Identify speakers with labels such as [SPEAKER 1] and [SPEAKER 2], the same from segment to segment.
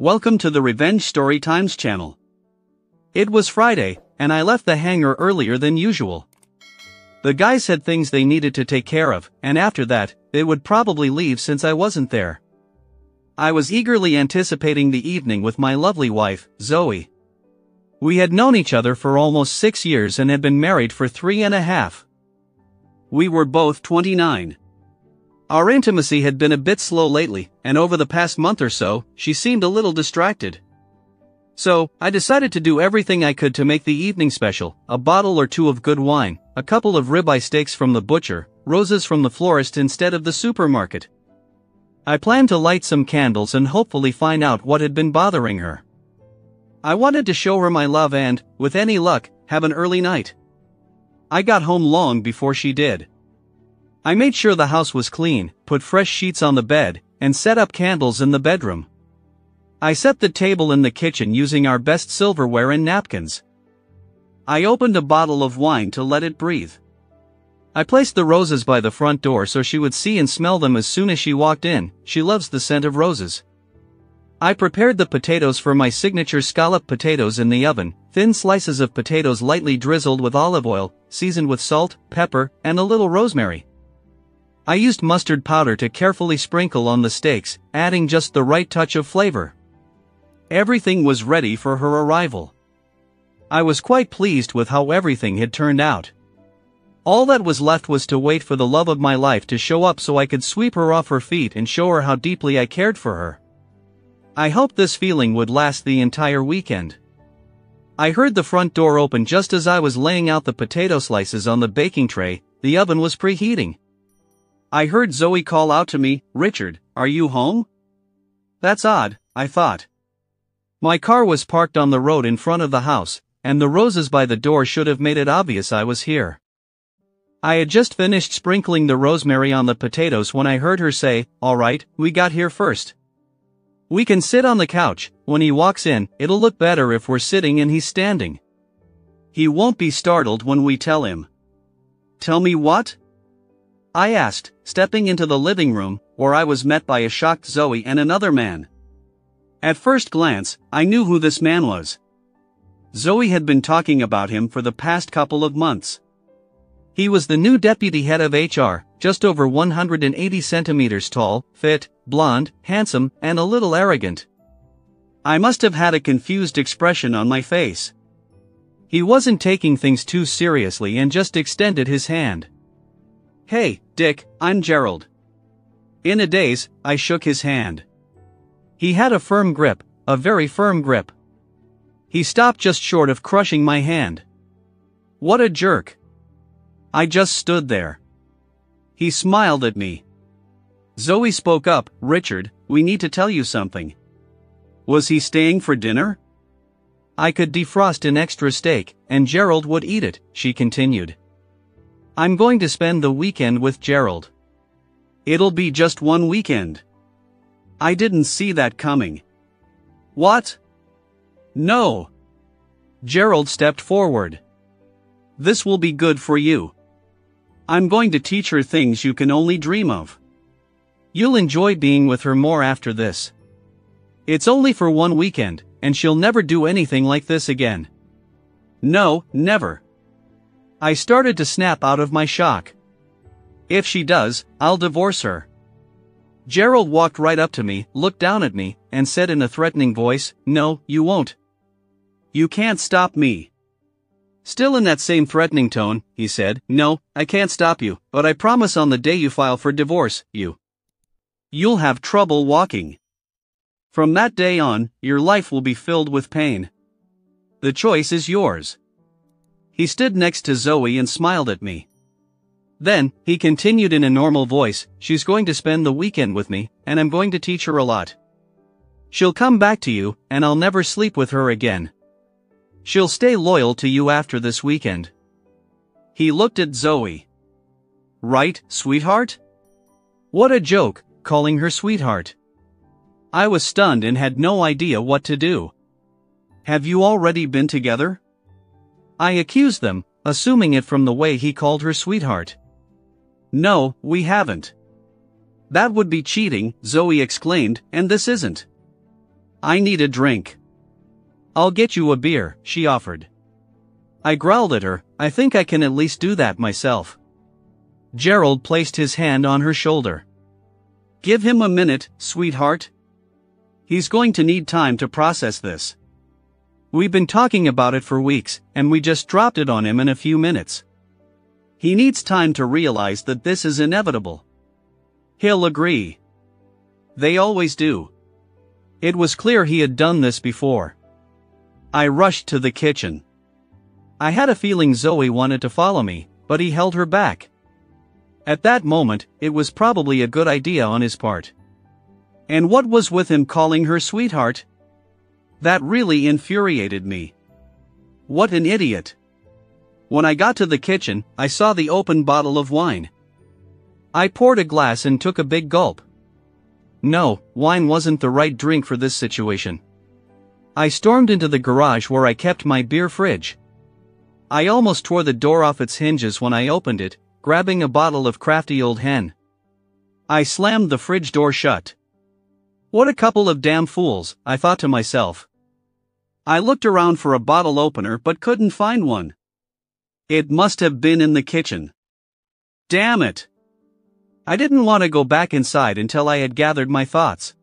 [SPEAKER 1] Welcome to the Revenge Story Times channel. It was Friday, and I left the hangar earlier than usual. The guys had things they needed to take care of, and after that, they would probably leave since I wasn't there. I was eagerly anticipating the evening with my lovely wife, Zoe. We had known each other for almost six years and had been married for three and a half. We were both 29. Our intimacy had been a bit slow lately, and over the past month or so, she seemed a little distracted. So, I decided to do everything I could to make the evening special a bottle or two of good wine, a couple of ribeye steaks from the butcher, roses from the florist instead of the supermarket. I planned to light some candles and hopefully find out what had been bothering her. I wanted to show her my love and, with any luck, have an early night. I got home long before she did. I made sure the house was clean, put fresh sheets on the bed, and set up candles in the bedroom. I set the table in the kitchen using our best silverware and napkins. I opened a bottle of wine to let it breathe. I placed the roses by the front door so she would see and smell them as soon as she walked in, she loves the scent of roses. I prepared the potatoes for my signature scallop potatoes in the oven, thin slices of potatoes lightly drizzled with olive oil, seasoned with salt, pepper, and a little rosemary. I used mustard powder to carefully sprinkle on the steaks, adding just the right touch of flavor. Everything was ready for her arrival. I was quite pleased with how everything had turned out. All that was left was to wait for the love of my life to show up so I could sweep her off her feet and show her how deeply I cared for her. I hoped this feeling would last the entire weekend. I heard the front door open just as I was laying out the potato slices on the baking tray, the oven was preheating. I heard Zoe call out to me, Richard, are you home? That's odd, I thought. My car was parked on the road in front of the house, and the roses by the door should have made it obvious I was here. I had just finished sprinkling the rosemary on the potatoes when I heard her say, Alright, we got here first. We can sit on the couch, when he walks in, it'll look better if we're sitting and he's standing. He won't be startled when we tell him. Tell me what? I asked, stepping into the living room, where I was met by a shocked Zoe and another man. At first glance, I knew who this man was. Zoe had been talking about him for the past couple of months. He was the new deputy head of HR, just over 180 centimeters tall, fit, blonde, handsome, and a little arrogant. I must have had a confused expression on my face. He wasn't taking things too seriously and just extended his hand. Hey, Dick, I'm Gerald. In a daze, I shook his hand. He had a firm grip, a very firm grip. He stopped just short of crushing my hand. What a jerk. I just stood there. He smiled at me. Zoe spoke up, Richard, we need to tell you something. Was he staying for dinner? I could defrost an extra steak, and Gerald would eat it, she continued. I'm going to spend the weekend with Gerald. It'll be just one weekend. I didn't see that coming. What? No. Gerald stepped forward. This will be good for you. I'm going to teach her things you can only dream of. You'll enjoy being with her more after this. It's only for one weekend, and she'll never do anything like this again. No, never. I started to snap out of my shock. If she does, I'll divorce her. Gerald walked right up to me, looked down at me, and said in a threatening voice, No, you won't. You can't stop me. Still in that same threatening tone, he said, No, I can't stop you, but I promise on the day you file for divorce, you. You'll have trouble walking. From that day on, your life will be filled with pain. The choice is yours. He stood next to Zoe and smiled at me. Then, he continued in a normal voice, she's going to spend the weekend with me, and I'm going to teach her a lot. She'll come back to you, and I'll never sleep with her again. She'll stay loyal to you after this weekend. He looked at Zoe. Right, sweetheart? What a joke, calling her sweetheart. I was stunned and had no idea what to do. Have you already been together? I accused them, assuming it from the way he called her sweetheart. No, we haven't. That would be cheating, Zoe exclaimed, and this isn't. I need a drink. I'll get you a beer, she offered. I growled at her, I think I can at least do that myself. Gerald placed his hand on her shoulder. Give him a minute, sweetheart. He's going to need time to process this. We've been talking about it for weeks, and we just dropped it on him in a few minutes. He needs time to realize that this is inevitable. He'll agree. They always do. It was clear he had done this before. I rushed to the kitchen. I had a feeling Zoe wanted to follow me, but he held her back. At that moment, it was probably a good idea on his part. And what was with him calling her sweetheart? That really infuriated me. What an idiot. When I got to the kitchen, I saw the open bottle of wine. I poured a glass and took a big gulp. No, wine wasn't the right drink for this situation. I stormed into the garage where I kept my beer fridge. I almost tore the door off its hinges when I opened it, grabbing a bottle of crafty old hen. I slammed the fridge door shut. What a couple of damn fools, I thought to myself. I looked around for a bottle opener but couldn't find one. It must have been in the kitchen. Damn it! I didn't want to go back inside until I had gathered my thoughts.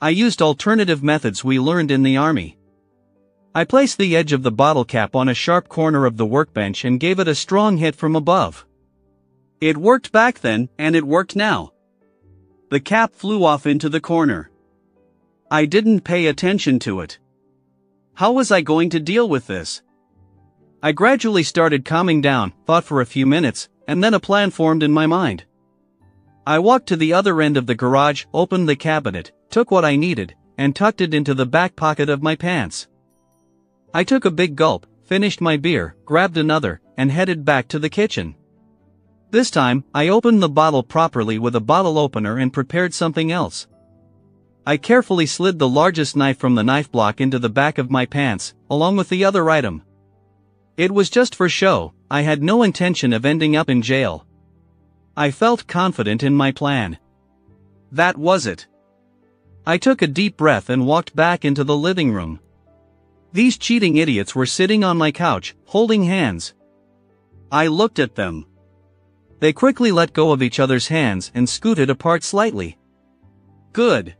[SPEAKER 1] I used alternative methods we learned in the army. I placed the edge of the bottle cap on a sharp corner of the workbench and gave it a strong hit from above. It worked back then, and it worked now. The cap flew off into the corner. I didn't pay attention to it. How was I going to deal with this? I gradually started calming down, thought for a few minutes, and then a plan formed in my mind. I walked to the other end of the garage, opened the cabinet, took what I needed, and tucked it into the back pocket of my pants. I took a big gulp, finished my beer, grabbed another, and headed back to the kitchen. This time, I opened the bottle properly with a bottle opener and prepared something else. I carefully slid the largest knife from the knife block into the back of my pants, along with the other item. It was just for show, I had no intention of ending up in jail. I felt confident in my plan. That was it. I took a deep breath and walked back into the living room. These cheating idiots were sitting on my couch, holding hands. I looked at them. They quickly let go of each other's hands and scooted apart slightly. Good.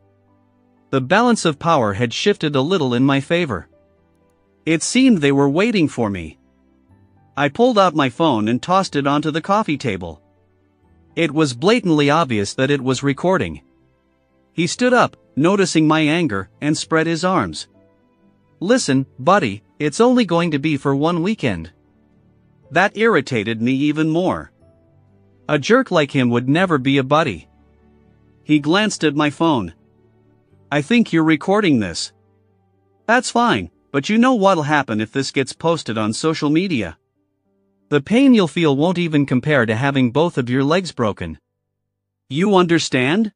[SPEAKER 1] The balance of power had shifted a little in my favor. It seemed they were waiting for me. I pulled out my phone and tossed it onto the coffee table. It was blatantly obvious that it was recording. He stood up, noticing my anger, and spread his arms. Listen, buddy, it's only going to be for one weekend. That irritated me even more. A jerk like him would never be a buddy. He glanced at my phone. I think you're recording this. That's fine, but you know what'll happen if this gets posted on social media. The pain you'll feel won't even compare to having both of your legs broken. You understand?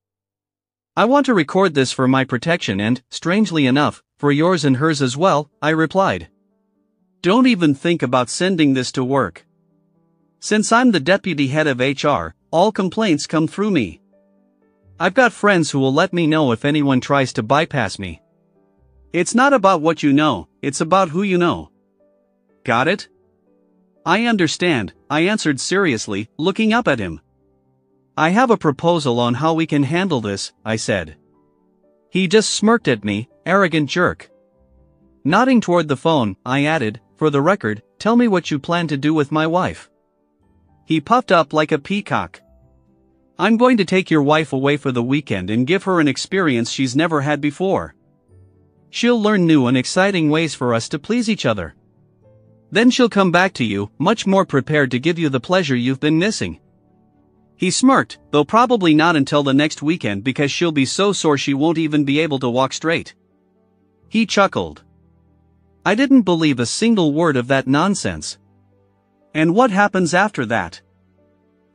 [SPEAKER 1] I want to record this for my protection and, strangely enough, for yours and hers as well, I replied. Don't even think about sending this to work. Since I'm the deputy head of HR, all complaints come through me. I've got friends who will let me know if anyone tries to bypass me. It's not about what you know, it's about who you know. Got it? I understand, I answered seriously, looking up at him. I have a proposal on how we can handle this, I said. He just smirked at me, arrogant jerk. Nodding toward the phone, I added, for the record, tell me what you plan to do with my wife. He puffed up like a peacock. I'm going to take your wife away for the weekend and give her an experience she's never had before. She'll learn new and exciting ways for us to please each other. Then she'll come back to you, much more prepared to give you the pleasure you've been missing. He smirked, though probably not until the next weekend because she'll be so sore she won't even be able to walk straight. He chuckled. I didn't believe a single word of that nonsense. And what happens after that?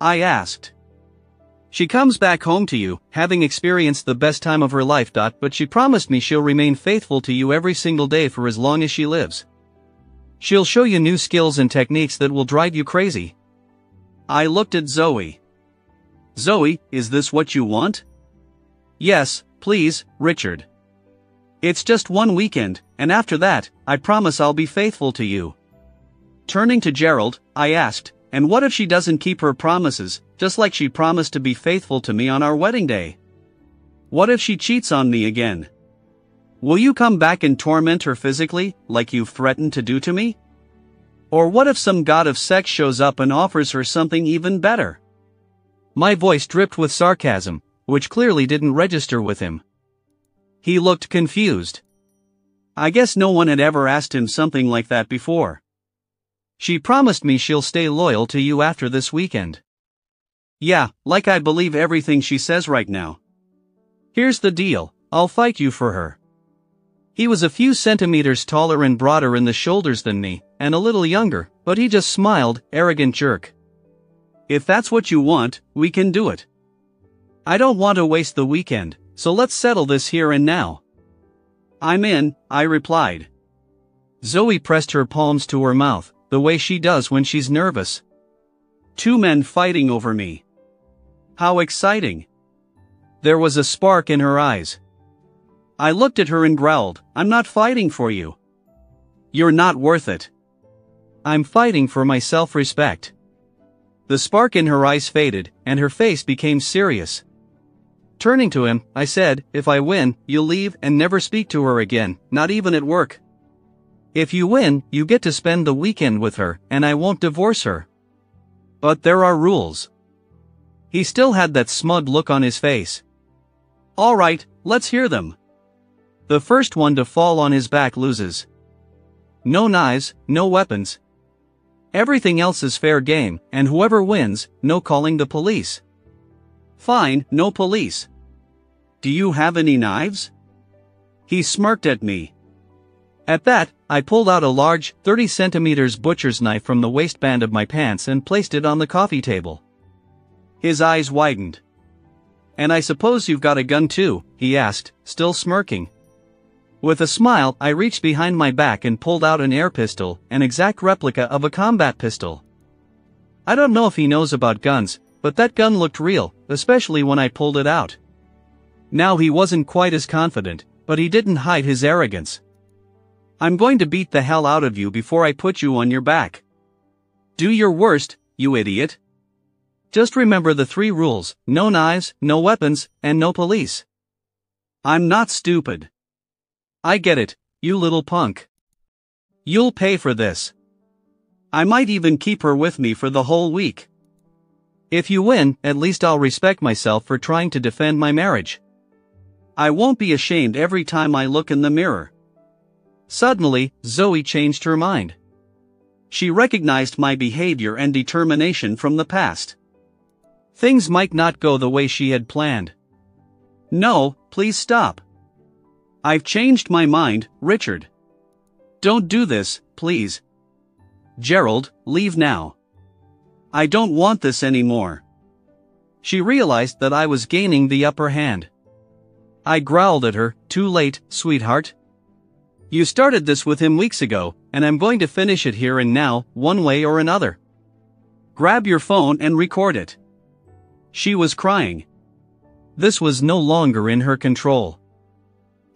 [SPEAKER 1] I asked. She comes back home to you, having experienced the best time of her life. But she promised me she'll remain faithful to you every single day for as long as she lives. She'll show you new skills and techniques that will drive you crazy. I looked at Zoe. Zoe, is this what you want? Yes, please, Richard. It's just one weekend, and after that, I promise I'll be faithful to you. Turning to Gerald, I asked, and what if she doesn't keep her promises, just like she promised to be faithful to me on our wedding day? What if she cheats on me again? Will you come back and torment her physically, like you've threatened to do to me? Or what if some god of sex shows up and offers her something even better? My voice dripped with sarcasm, which clearly didn't register with him. He looked confused. I guess no one had ever asked him something like that before. She promised me she'll stay loyal to you after this weekend. Yeah, like I believe everything she says right now. Here's the deal I'll fight you for her. He was a few centimeters taller and broader in the shoulders than me, and a little younger, but he just smiled, arrogant jerk. If that's what you want, we can do it. I don't want to waste the weekend, so let's settle this here and now. I'm in, I replied. Zoe pressed her palms to her mouth, the way she does when she's nervous. Two men fighting over me. How exciting. There was a spark in her eyes. I looked at her and growled, I'm not fighting for you. You're not worth it. I'm fighting for my self respect. The spark in her eyes faded, and her face became serious. Turning to him, I said, If I win, you'll leave and never speak to her again, not even at work. If you win, you get to spend the weekend with her, and I won't divorce her. But there are rules. He still had that smug look on his face. Alright, let's hear them. The first one to fall on his back loses. No knives, no weapons. Everything else is fair game, and whoever wins, no calling the police. Fine, no police. Do you have any knives? He smirked at me. At that, I pulled out a large, 30 centimeters butcher's knife from the waistband of my pants and placed it on the coffee table. His eyes widened. And I suppose you've got a gun too, he asked, still smirking. With a smile, I reached behind my back and pulled out an air pistol, an exact replica of a combat pistol. I don't know if he knows about guns, but that gun looked real, especially when I pulled it out. Now he wasn't quite as confident, but he didn't hide his arrogance. I'm going to beat the hell out of you before I put you on your back. Do your worst, you idiot. Just remember the three rules no knives, no weapons, and no police. I'm not stupid. I get it, you little punk. You'll pay for this. I might even keep her with me for the whole week. If you win, at least I'll respect myself for trying to defend my marriage. I won't be ashamed every time I look in the mirror. Suddenly, Zoe changed her mind. She recognized my behavior and determination from the past. Things might not go the way she had planned. No, please stop. I've changed my mind, Richard. Don't do this, please. Gerald, leave now. I don't want this anymore. She realized that I was gaining the upper hand. I growled at her, too late, sweetheart. You started this with him weeks ago, and I'm going to finish it here and now, one way or another. Grab your phone and record it. She was crying. This was no longer in her control.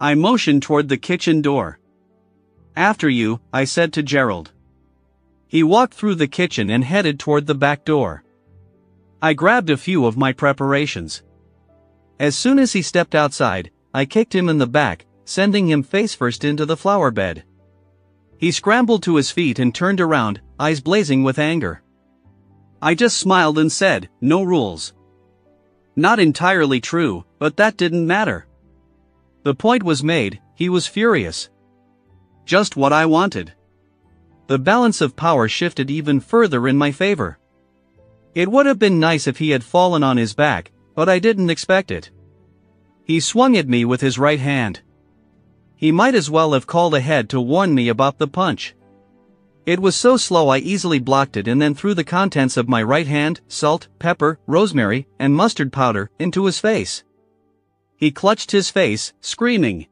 [SPEAKER 1] I motioned toward the kitchen door. After you, I said to Gerald. He walked through the kitchen and headed toward the back door. I grabbed a few of my preparations. As soon as he stepped outside, I kicked him in the back, sending him face first into the flower bed. He scrambled to his feet and turned around, eyes blazing with anger. I just smiled and said, No rules. Not entirely true, but that didn't matter. The point was made, he was furious. Just what I wanted. The balance of power shifted even further in my favor. It would have been nice if he had fallen on his back, but I didn't expect it. He swung at me with his right hand. He might as well have called ahead to warn me about the punch. It was so slow I easily blocked it and then threw the contents of my right hand, salt, pepper, rosemary, and mustard powder, into his face. He clutched his face, screaming.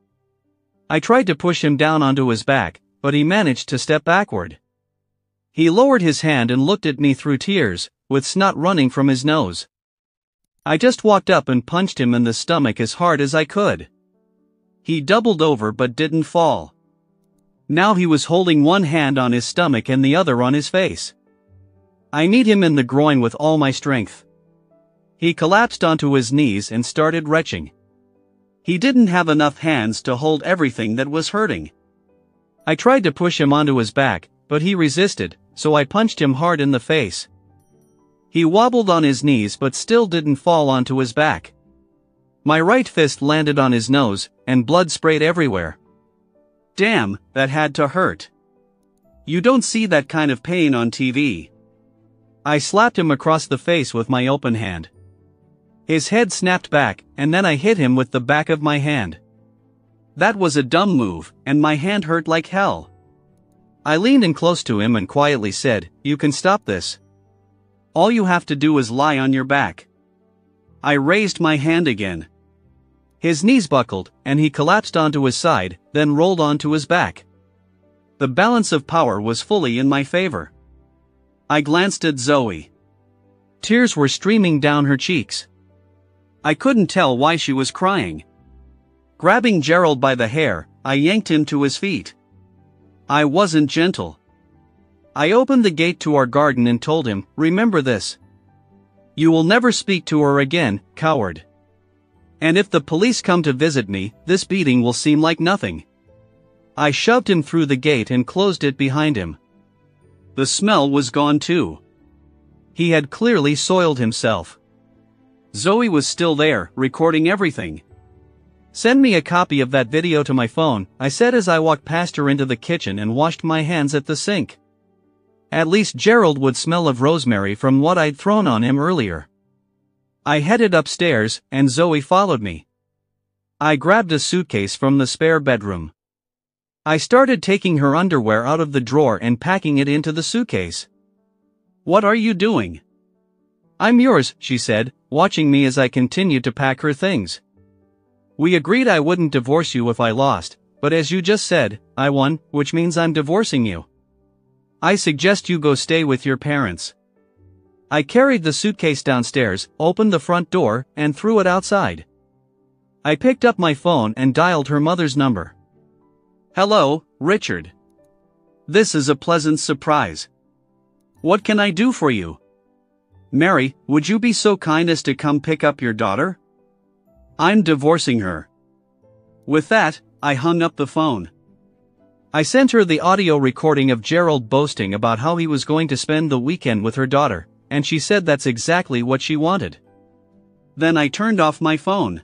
[SPEAKER 1] I tried to push him down onto his back, but he managed to step backward. He lowered his hand and looked at me through tears, with snot running from his nose. I just walked up and punched him in the stomach as hard as I could. He doubled over but didn't fall. Now he was holding one hand on his stomach and the other on his face. I kneed him in the groin with all my strength. He collapsed onto his knees and started retching. He didn't have enough hands to hold everything that was hurting. I tried to push him onto his back, but he resisted, so I punched him hard in the face. He wobbled on his knees but still didn't fall onto his back. My right fist landed on his nose, and blood sprayed everywhere. Damn, that had to hurt. You don't see that kind of pain on TV. I slapped him across the face with my open hand. His head snapped back, and then I hit him with the back of my hand. That was a dumb move, and my hand hurt like hell. I leaned in close to him and quietly said, You can stop this. All you have to do is lie on your back. I raised my hand again. His knees buckled, and he collapsed onto his side, then rolled onto his back. The balance of power was fully in my favor. I glanced at Zoe. Tears were streaming down her cheeks. I couldn't tell why she was crying. Grabbing Gerald by the hair, I yanked him to his feet. I wasn't gentle. I opened the gate to our garden and told him, Remember this. You will never speak to her again, coward. And if the police come to visit me, this beating will seem like nothing. I shoved him through the gate and closed it behind him. The smell was gone too. He had clearly soiled himself. Zoe was still there, recording everything. Send me a copy of that video to my phone, I said as I walked past her into the kitchen and washed my hands at the sink. At least Gerald would smell of rosemary from what I'd thrown on him earlier. I headed upstairs, and Zoe followed me. I grabbed a suitcase from the spare bedroom. I started taking her underwear out of the drawer and packing it into the suitcase. What are you doing? I'm yours, she said, watching me as I continued to pack her things. We agreed I wouldn't divorce you if I lost, but as you just said, I won, which means I'm divorcing you. I suggest you go stay with your parents. I carried the suitcase downstairs, opened the front door, and threw it outside. I picked up my phone and dialed her mother's number. Hello, Richard. This is a pleasant surprise. What can I do for you? Mary, would you be so kind as to come pick up your daughter? I'm divorcing her. With that, I hung up the phone. I sent her the audio recording of Gerald boasting about how he was going to spend the weekend with her daughter and she said that's exactly what she wanted. Then I turned off my phone.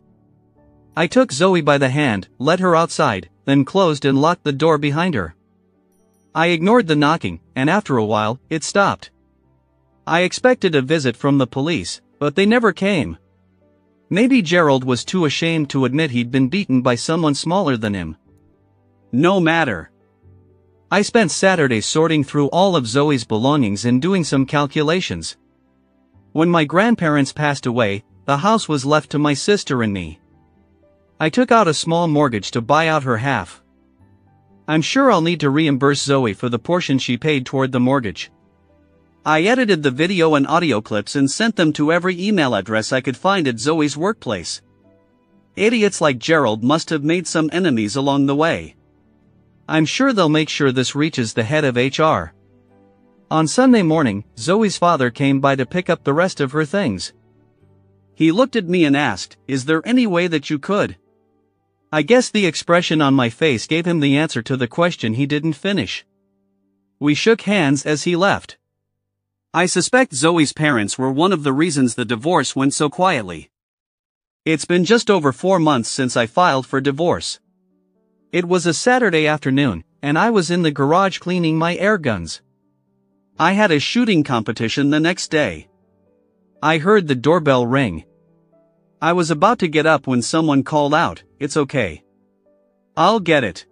[SPEAKER 1] I took Zoe by the hand, led her outside, then closed and locked the door behind her. I ignored the knocking, and after a while, it stopped. I expected a visit from the police, but they never came. Maybe Gerald was too ashamed to admit he'd been beaten by someone smaller than him. No matter. I spent Saturday sorting through all of Zoe's belongings and doing some calculations. When my grandparents passed away, the house was left to my sister and me. I took out a small mortgage to buy out her half. I'm sure I'll need to reimburse Zoe for the portion she paid toward the mortgage. I edited the video and audio clips and sent them to every email address I could find at Zoe's workplace. Idiots like Gerald must have made some enemies along the way. I'm sure they'll make sure this reaches the head of HR. On Sunday morning, Zoe's father came by to pick up the rest of her things. He looked at me and asked, Is there any way that you could? I guess the expression on my face gave him the answer to the question he didn't finish. We shook hands as he left. I suspect Zoe's parents were one of the reasons the divorce went so quietly. It's been just over four months since I filed for divorce. It was a Saturday afternoon, and I was in the garage cleaning my air guns. I had a shooting competition the next day. I heard the doorbell ring. I was about to get up when someone called out, It's okay. I'll get it.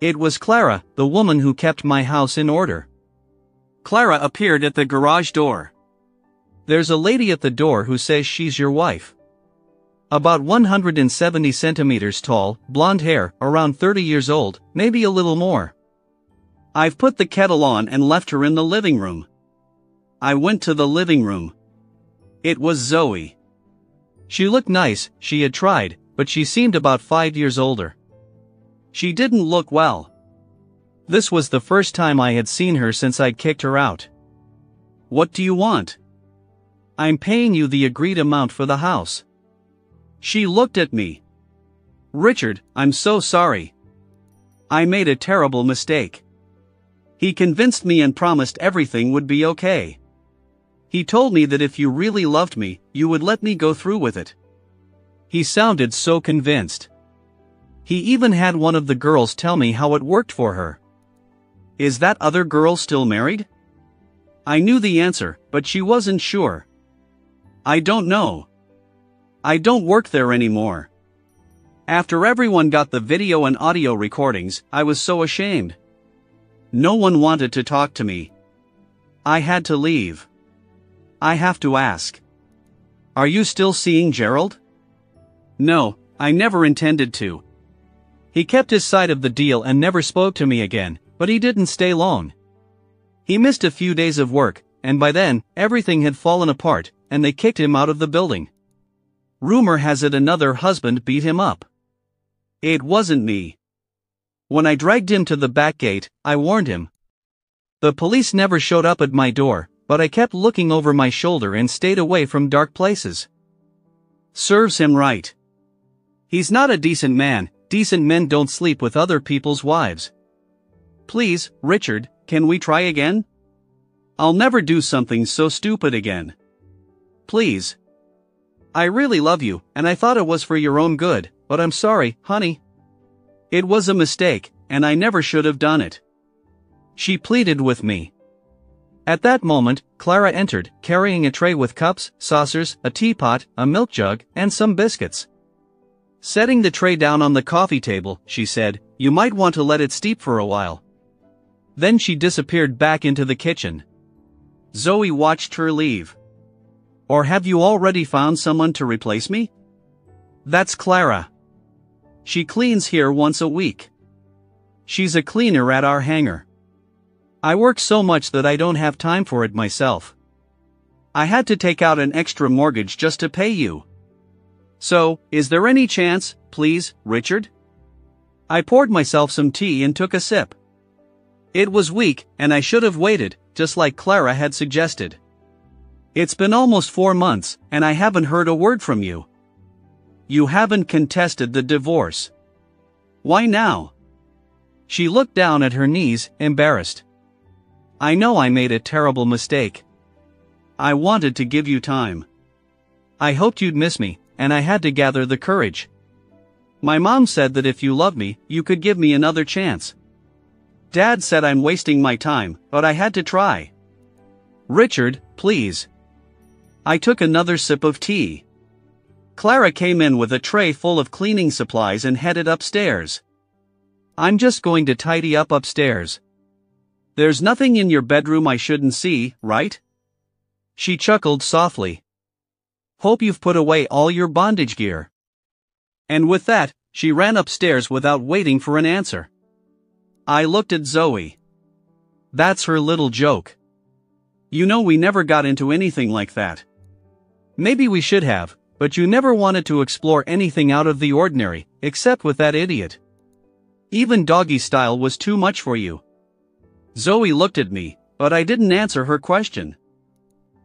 [SPEAKER 1] It was Clara, the woman who kept my house in order. Clara appeared at the garage door. There's a lady at the door who says she's your wife. About 170 centimeters tall, blonde hair, around 30 years old, maybe a little more. I've put the kettle on and left her in the living room. I went to the living room. It was Zoe. She looked nice, she had tried, but she seemed about five years older. She didn't look well. This was the first time I had seen her since I'd kicked her out. What do you want? I'm paying you the agreed amount for the house. She looked at me. Richard, I'm so sorry. I made a terrible mistake. He convinced me and promised everything would be okay. He told me that if you really loved me, you would let me go through with it. He sounded so convinced. He even had one of the girls tell me how it worked for her. Is that other girl still married? I knew the answer, but she wasn't sure. I don't know. I don't work there anymore. After everyone got the video and audio recordings, I was so ashamed. No one wanted to talk to me. I had to leave. I have to ask. Are you still seeing Gerald? No, I never intended to. He kept his side of the deal and never spoke to me again, but he didn't stay long. He missed a few days of work, and by then, everything had fallen apart, and they kicked him out of the building. Rumor has it another husband beat him up. It wasn't me. When I dragged him to the back gate, I warned him. The police never showed up at my door, but I kept looking over my shoulder and stayed away from dark places. Serves him right. He's not a decent man, decent men don't sleep with other people's wives. Please, Richard, can we try again? I'll never do something so stupid again. Please. I really love you, and I thought it was for your own good, but I'm sorry, honey. It was a mistake, and I never should have done it. She pleaded with me. At that moment, Clara entered, carrying a tray with cups, saucers, a teapot, a milk jug, and some biscuits. Setting the tray down on the coffee table, she said, You might want to let it steep for a while. Then she disappeared back into the kitchen. Zoe watched her leave. Or have you already found someone to replace me? That's Clara. She cleans here once a week. She's a cleaner at our hangar. I work so much that I don't have time for it myself. I had to take out an extra mortgage just to pay you. So, is there any chance, please, Richard? I poured myself some tea and took a sip. It was weak, and I should have waited, just like Clara had suggested. It's been almost four months, and I haven't heard a word from you. You haven't contested the divorce. Why now? She looked down at her knees, embarrassed. I know I made a terrible mistake. I wanted to give you time. I hoped you'd miss me, and I had to gather the courage. My mom said that if you love me, you could give me another chance. Dad said I'm wasting my time, but I had to try. Richard, please. I took another sip of tea. Clara came in with a tray full of cleaning supplies and headed upstairs. I'm just going to tidy up upstairs. There's nothing in your bedroom I shouldn't see, right? She chuckled softly. Hope you've put away all your bondage gear. And with that, she ran upstairs without waiting for an answer. I looked at Zoe. That's her little joke. You know we never got into anything like that. Maybe we should have, but you never wanted to explore anything out of the ordinary, except with that idiot. Even doggy style was too much for you. Zoe looked at me, but I didn't answer her question.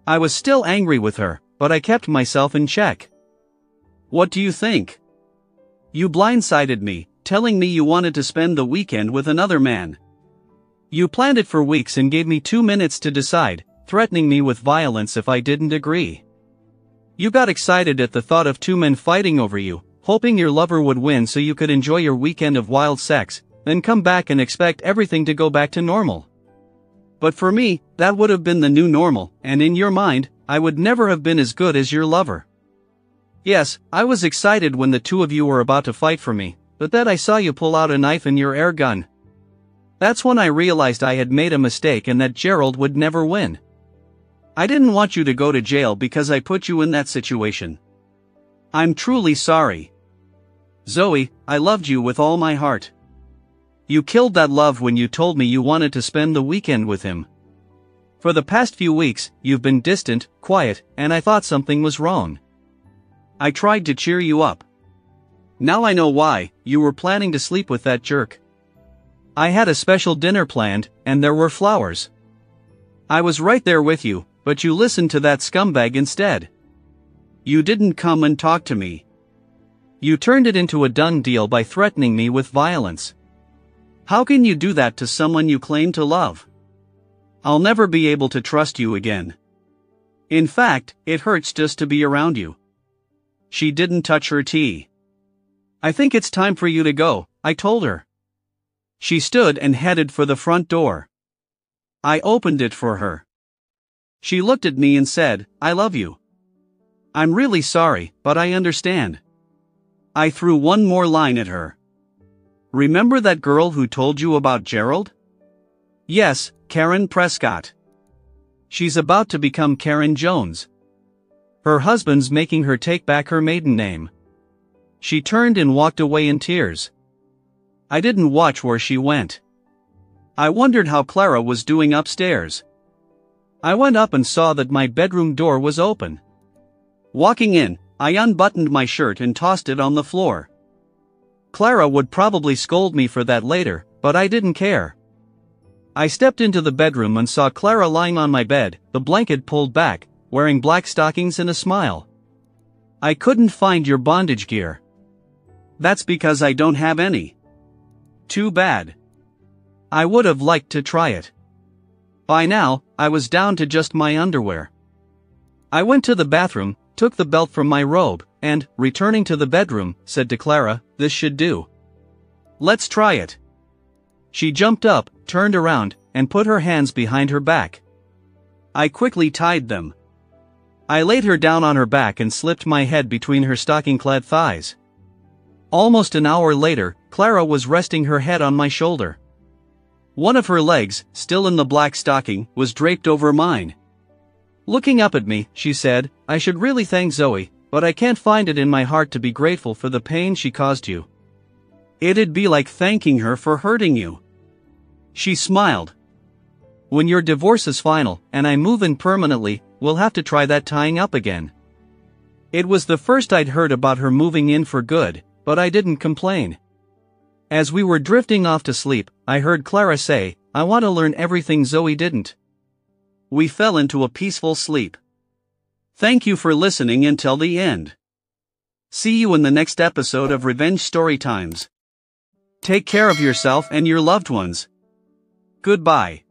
[SPEAKER 1] I was still angry with her, but I kept myself in check. What do you think? You blindsided me, telling me you wanted to spend the weekend with another man. You planned it for weeks and gave me two minutes to decide, threatening me with violence if I didn't agree. You got excited at the thought of two men fighting over you, hoping your lover would win so you could enjoy your weekend of wild sex, then come back and expect everything to go back to normal. But for me, that would have been the new normal, and in your mind, I would never have been as good as your lover. Yes, I was excited when the two of you were about to fight for me, but then I saw you pull out a knife and your air gun. That's when I realized I had made a mistake and that Gerald would never win. I didn't want you to go to jail because I put you in that situation. I'm truly sorry. Zoe, I loved you with all my heart. You killed that love when you told me you wanted to spend the weekend with him. For the past few weeks, you've been distant, quiet, and I thought something was wrong. I tried to cheer you up. Now I know why, you were planning to sleep with that jerk. I had a special dinner planned, and there were flowers. I was right there with you, but you listened to that scumbag instead. You didn't come and talk to me. You turned it into a done deal by threatening me with violence. How can you do that to someone you claim to love? I'll never be able to trust you again. In fact, it hurts just to be around you. She didn't touch her tea. I think it's time for you to go, I told her. She stood and headed for the front door. I opened it for her. She looked at me and said, I love you. I'm really sorry, but I understand. I threw one more line at her. Remember that girl who told you about Gerald? Yes, Karen Prescott. She's about to become Karen Jones. Her husband's making her take back her maiden name. She turned and walked away in tears. I didn't watch where she went. I wondered how Clara was doing upstairs. I went up and saw that my bedroom door was open. Walking in, I unbuttoned my shirt and tossed it on the floor. Clara would probably scold me for that later, but I didn't care. I stepped into the bedroom and saw Clara lying on my bed, the blanket pulled back, wearing black stockings and a smile. I couldn't find your bondage gear. That's because I don't have any. Too bad. I would have liked to try it. By now, I was down to just my underwear. I went to the bathroom, took the belt from my robe, and, returning to the bedroom, said to Clara, This should do. Let's try it. She jumped up, turned around, and put her hands behind her back. I quickly tied them. I laid her down on her back and slipped my head between her stocking-clad thighs. Almost an hour later, Clara was resting her head on my shoulder. One of her legs, still in the black stocking, was draped over mine. Looking up at me, she said, I should really thank Zoe, but I can't find it in my heart to be grateful for the pain she caused you. It'd be like thanking her for hurting you. She smiled. When your divorce is final, and I move in permanently, we'll have to try that tying up again. It was the first I'd heard about her moving in for good, but I didn't complain. As we were drifting off to sleep, I heard Clara say, I want to learn everything Zoe didn't. We fell into a peaceful sleep. Thank you for listening until the end. See you in the next episode of Revenge Story Times. Take care of yourself and your loved ones. Goodbye.